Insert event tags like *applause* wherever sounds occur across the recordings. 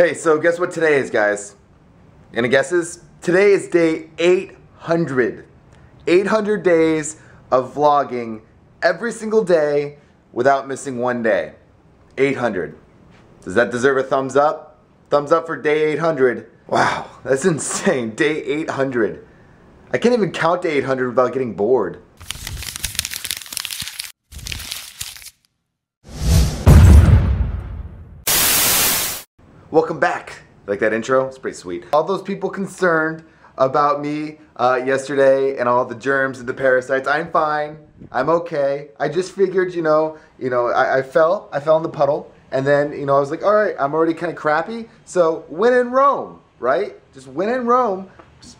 Hey, so guess what today is, guys? Any guesses? Today is day 800. 800 days of vlogging every single day without missing one day. 800. Does that deserve a thumbs up? Thumbs up for day 800. Wow, that's *laughs* insane. Day 800. I can't even count to 800 without getting bored. Welcome back. Like that intro? It's pretty sweet. All those people concerned about me uh, yesterday and all the germs and the parasites, I'm fine. I'm okay. I just figured, you know, you know, I, I fell. I fell in the puddle. And then, you know, I was like, all right, I'm already kind of crappy. So win in Rome, right? Just win in Rome, just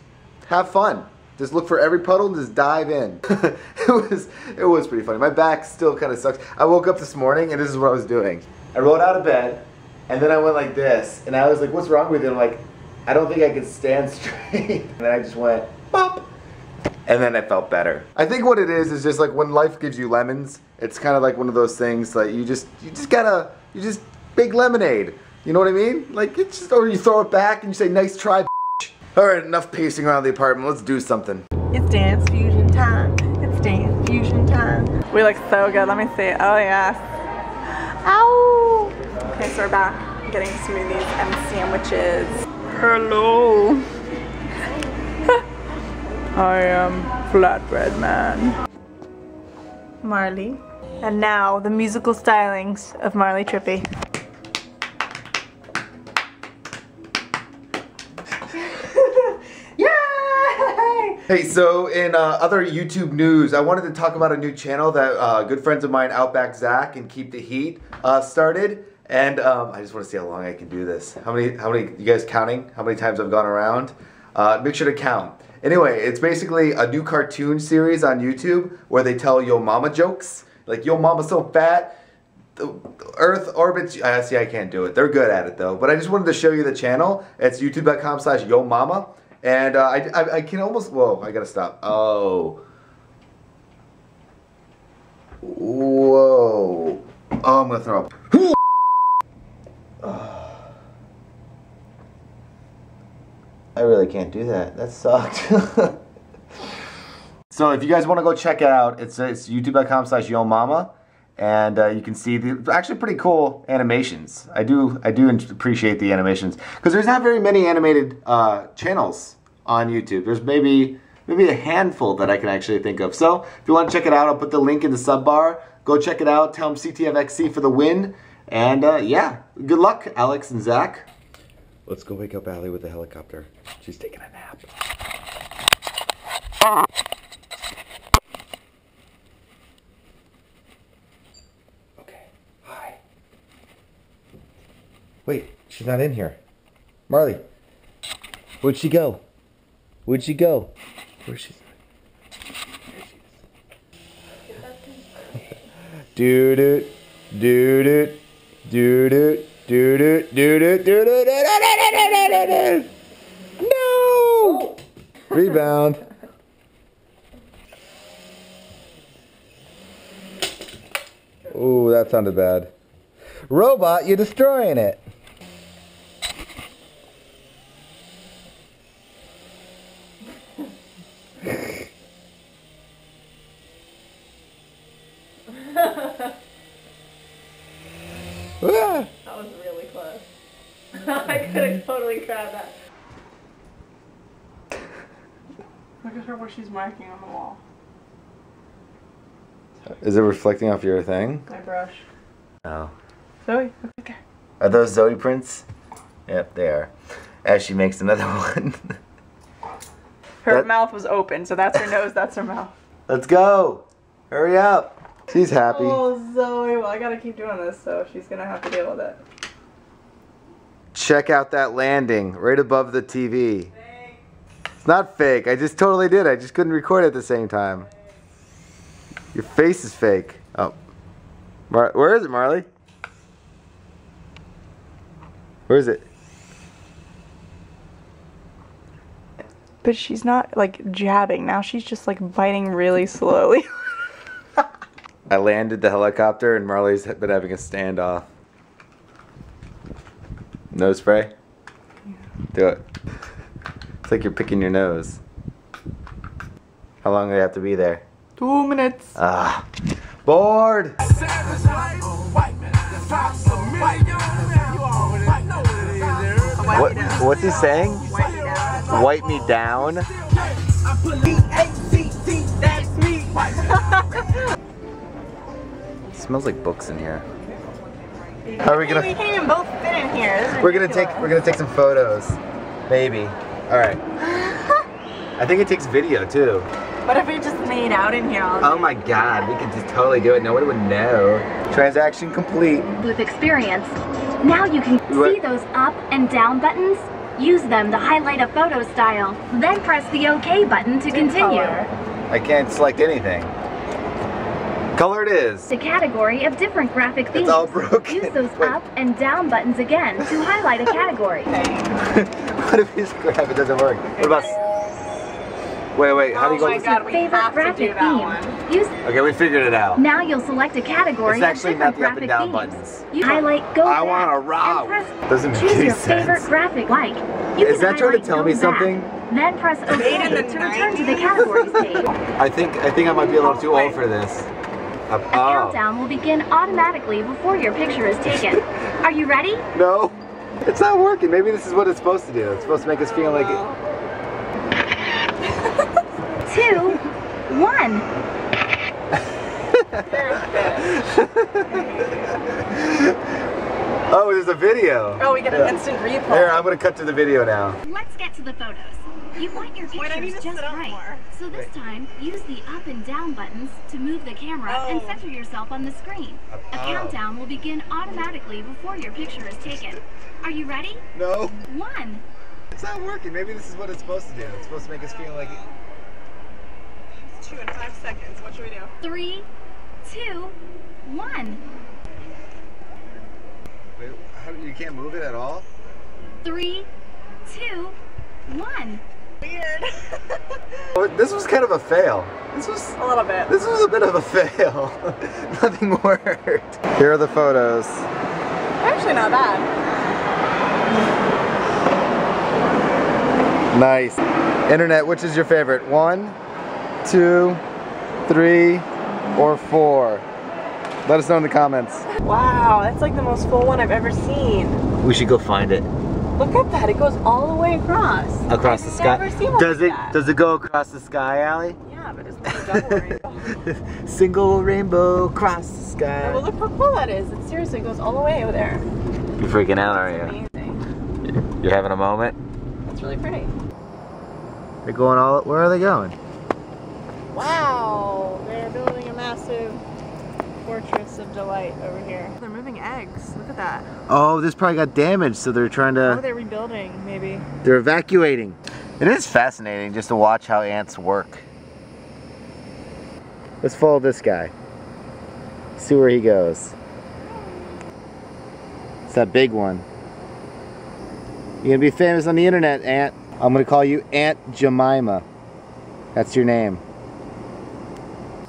have fun. Just look for every puddle and just dive in. *laughs* it was it was pretty funny. My back still kind of sucks. I woke up this morning and this is what I was doing. I rolled out of bed and then I went like this, and I was like, "What's wrong with you?" I'm like, "I don't think I can stand *laughs* straight." and then I just went pop, and then I felt better. I think what it is is just like when life gives you lemons, it's kind of like one of those things that you just you just gotta you just big lemonade. You know what I mean? Like it's just or you throw it back and you say, "Nice try." All right, enough pacing around the apartment. Let's do something. It's dance fusion time. It's dance fusion time. We look so good. Let me see. Oh yes. Ow. Okay, so we're back getting smoothies and sandwiches. Hello. *laughs* I am flatbread man. Marley. And now the musical stylings of Marley Trippy. *laughs* Yay! Hey, so in uh, other YouTube news, I wanted to talk about a new channel that uh, good friends of mine, Outback Zach and Keep the Heat, uh, started. And um, I just want to see how long I can do this. How many? How many? You guys counting? How many times I've gone around? Uh, make sure to count. Anyway, it's basically a new cartoon series on YouTube where they tell Yo Mama jokes. Like Yo Mama's so fat, the Earth orbits. Uh, see, I can't do it. They're good at it though. But I just wanted to show you the channel. It's YouTube.com/slash Yo Mama. And uh, I, I, I can almost, whoa, I gotta stop. Oh. Whoa. Oh, I'm gonna throw up. *sighs* I really can't do that. That sucked. *laughs* so if you guys want to go check it out, it's, it's youtube.com slash yomama. And uh, you can see the actually pretty cool animations. I do I do appreciate the animations because there's not very many animated uh, channels on YouTube. There's maybe maybe a handful that I can actually think of. So if you want to check it out, I'll put the link in the sub bar. Go check it out. Tell them CTFXC for the win. And uh, yeah, good luck, Alex and Zach. Let's go wake up Allie with the helicopter. She's taking a nap. Okay, hi. Wait, she's not in here. Marley, where'd she go? Where'd she go? Where's she? *laughs* Do do do do do do do do do do do do do do. No! Rebound. Ooh, that sounded bad. Robot, you're destroying it. Ah! That was really close. I could have totally grabbed that. Look at her where she's marking on the wall. Is it reflecting off your thing? My brush. Oh. Zoey, look right there. Are those Zoey prints? Yep, they are. As she makes another *laughs* one. Her That- mouth was open, so that's her nose, that's her mouth. Let's go. Hurry up. She's happy. Oh, Zoey, well, I gotta keep doing this, so she's gonna have to deal with it. Check out that landing right above the TV. It's not fake. I just totally did. I just couldn't record at the same time. Your face is fake. Oh. Mar- where is it, Marley? Where is it? But she's not, like, jabbing. Now she's just, like, biting really slowly. *laughs* I landed the helicopter and Marley's been having a standoff. Nose spray? Do it. It's like you're picking your nose. How long do they have to be there? Two minutes. Ah. Bored! What, what's he saying? Wipe me down? smells like books in here. How are we We gonna? We can't even both fit in here. This is We're gonna take we're gonna take some photos. Maybe. All right. *laughs* I think it takes video too. What if we just made out in here all Oh my god, we could just totally do it. No one would know. Transaction complete. with experience. Now you can What? see those up and down buttons. Use them to highlight a photo style. Then press the OK button to continue. Color. I can't select anything. Color it is. The category of different graphic themes. all broken. Use those Wait. up and down buttons again to highlight a category. *laughs* what if he's grab it doesn't work? What about? Wait, wait. How do you oh go? Oh my God, we Favorite have to do graphic that theme. one. Use Okay, we figured it out. now you'll select a category It's actually not the up and down themes. buttons. You highlight go I wanna and row. press Doesn't make choose any your favorite graphic like. You Is that trying to tell me back, something? Then press OK the to return to the 90s? categories *laughs* page. I think I think I might be a little too old for this. Uh, A countdown will begin automatically before your picture is taken. *laughs* Are you ready? No, it's not working. Maybe this is what it's supposed to do. It's supposed to make us feel like it. *laughs* Two, one. *laughs* Oh, there's a video. Oh, we get an instant replay. Here, I'm gonna cut to the video now. Let's get to the photos. You want your Wait, I need pictures to just sit up right. more. So this time, use the up and down buttons to move the camera and Oh. center yourself on the screen. A Oh. countdown will begin automatically before your picture is taken. Are you ready? No, One. it's not working. Maybe this is what it's supposed to do. It's supposed to make us feel like. It's Two in five seconds. What should we do? Three, two, one. Wait, how, you can't move it at all? Three, two, one. Weird. *laughs* This was kind of a fail. This was a little bit. this was a bit of a fail. *laughs* Nothing worked. Here are the photos. Actually, not bad. Nice. Internet, which is your favorite? One, two, three, or four? Let us know in the comments. Wow, that's like the most full one I've ever seen. We should go find it. Look at that. It goes all the way across. Across I've the sky. Never seen Does like it that. does it go across the sky, Allie? Yeah, but it's not a double *laughs* rainbow. Single rainbow across the sky. Well, look how cool that is. It seriously goes all the way over there. You're freaking out, are you? Amazing. You're having a moment? That's really pretty. They're going all where are they going? Wow, they're building a massive fortress of delight over here. They're moving eggs. Look at that. Oh, this probably got damaged, so they're trying to... Oh, they're rebuilding, maybe. they're evacuating. It is fascinating just to watch how ants work. Let's follow this guy. See where he goes. It's that big one. You're gonna be famous on the internet, Aunt. I'm gonna call you Aunt Jemima. That's your name.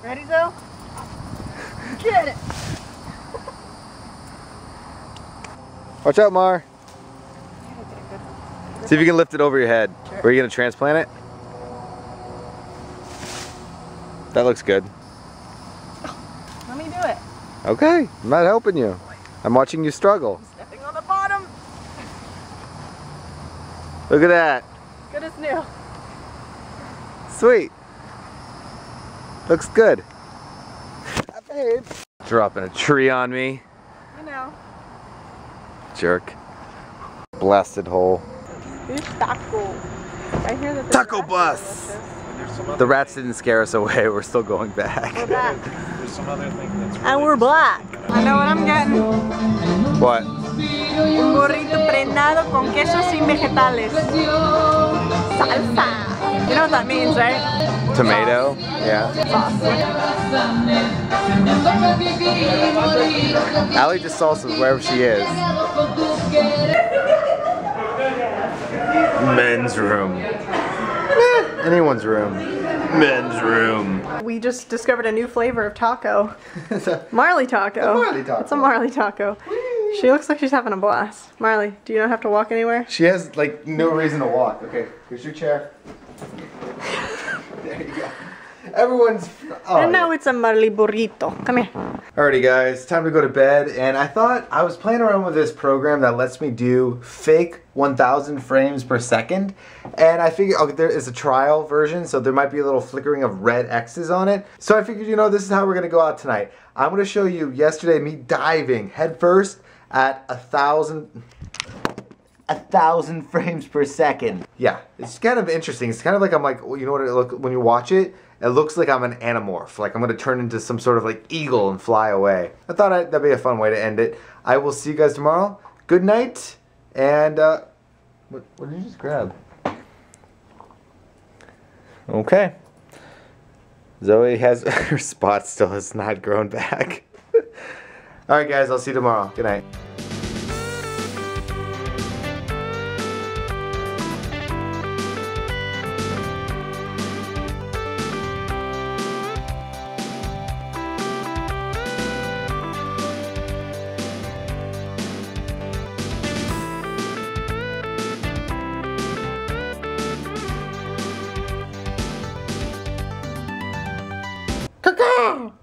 Ready, Zoey? Get it. Watch out, Mar. See if you can lift it over your head. Are you gonna transplant it? That looks good. *laughs* Let me do it. Okay, I'm not helping you. I'm watching you struggle. Stepping on the bottom. Look at that. Good as new. Sweet. Looks good. Dropping a tree on me. You know. Jerk. Blasted hole. Fish taco. I hear that Taco rats bus. The rats didn't scare us away. *laughs* We're still going back. We're back. There's some other thing that's And we're black. I know what I'm getting. What? Un burrito prendado con quesos sin vegetales. Salsa. You know what that means, right? Tomato? Yeah. Sauce. Allie just salsas wherever she is. Men's room. Eh, anyone's room. Men's room. We just discovered a new flavor of taco. *laughs* Marley taco. Marley taco. It's a Marley taco. She looks like she's having a blast. Marley, do you not have to walk anywhere? She has like no reason to walk. Okay, here's your chair. There you go. Everyone's. Oh, and now it's a Marley burrito. Come here. Alrighty, guys, time to go to bed. And I thought I was playing around with this program that lets me do fake 1,000 frames per second. And I figured, okay, there is a trial version, so there might be a little flickering of red X's on it. So I figured, you know, this is how we're gonna go out tonight. I'm gonna show you yesterday me diving headfirst at a thousand a thousand frames per second. Yeah, it's kind of interesting. It's kind of like I'm like, you know what it look when you watch it, it looks like I'm an animorph. Like I'm gonna turn into some sort of like eagle and fly away. I thought I'd, that'd be a fun way to end it. I will see you guys tomorrow. Good night, and uh, what, what did you just grab? Okay. Zoey has *laughs* her spot still has not grown back. *laughs* All right, guys, I'll see you tomorrow. Good night. Now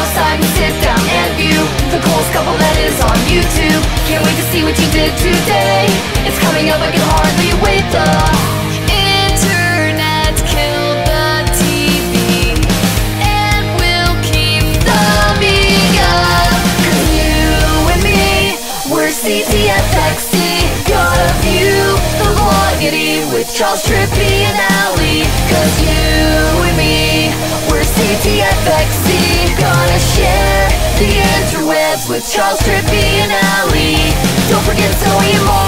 it's time to sit down and view the coolest couple that is on YouTube. Can't wait to see what you did today. It's coming up, I can hardly wait. The internet killed the TV, and we'll keep you and me. Charles Trippy and Allie. Cause you and me, we're CTFXC. Gonna share the interwebs with Charles Trippy and Allie. Don't forget Zoey and Mark.